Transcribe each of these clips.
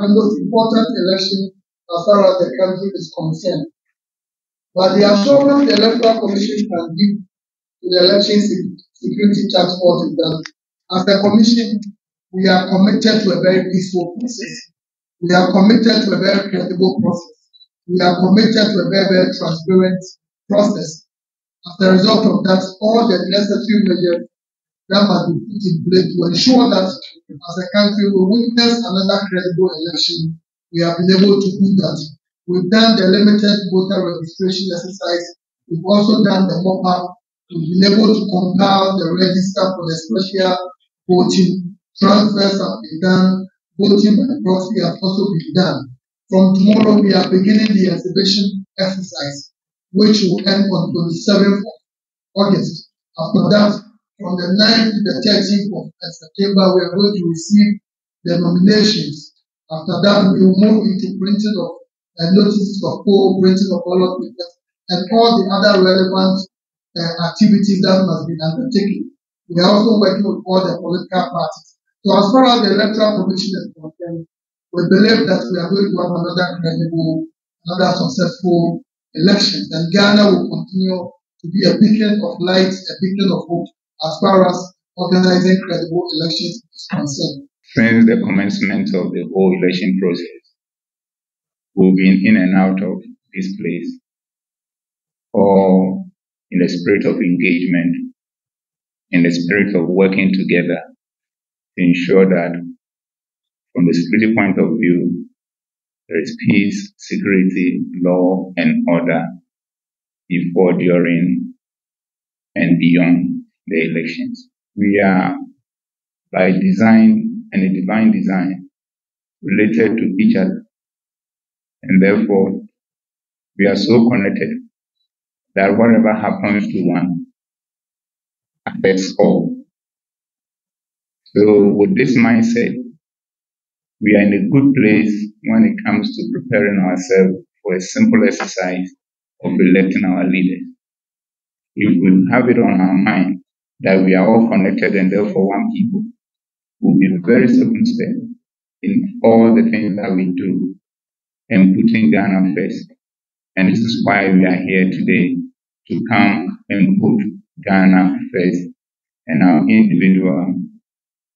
and most important election as far as the country is concerned. But the assurance the Electoral Commission can give to the election security task force is that as a commission, we are committed to a very peaceful process. We are committed to a very credible process. We are committed to a very, very transparent process. As a result of that, all the necessary measures that must be put in place to ensure that as a country we witness another credible election. We have been able to do that. We've done the limited voter registration exercise. We've also done the mop-up. We've been able to compile the register for the special voting. Transfers have been done. Voting by proxy has also been done. From tomorrow, we are beginning the exhibition exercise which will end on 27th of August. After that, from the 9th to the 13th of September, we are going to receive the nominations. After that, we will move into printing of uh, notices of poll, printing of ballot papers, and all the other relevant uh, activities that must be undertaken. We are also working with all the political parties. So as far as the electoral commission is concerned, we believe that we are going to have another credible, another successful election, and Ghana will continue to be a beacon of light, a beacon of hope as far as organizing credible elections is concerned. Since the commencement of the whole election process, we've been in and out of this place, all in the spirit of engagement, in the spirit of working together to ensure that from the security point of view, there is peace, security, law, and order before, during, and beyond the elections. We are, by design and a divine design, related to each other. And therefore, we are so connected that whatever happens to one affects all. So with this mindset, we are in a good place when it comes to preparing ourselves for a simple exercise of electing our leaders. If we have it on our mind that we are all connected and therefore one people, we'll be very circumspect in all the things that we do and putting Ghana first. And this is why we are here today to come and put Ghana first and our individual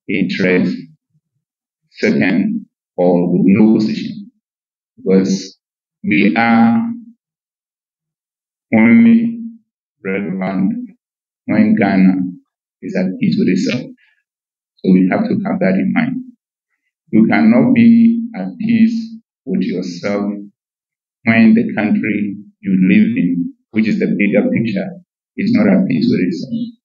interests second or with no position because we are only relevant when Ghana is at peace with itself. So we have to have that in mind. You cannot be at peace with yourself when the country you live in, which is the bigger picture, is not at peace with itself.